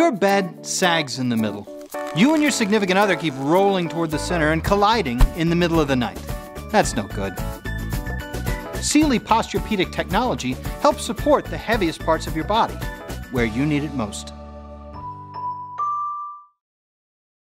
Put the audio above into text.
Your bed sags in the middle. You and your significant other keep rolling toward the center and colliding in the middle of the night. That's no good. Sealy Posturepedic technology helps support the heaviest parts of your body, where you need it most.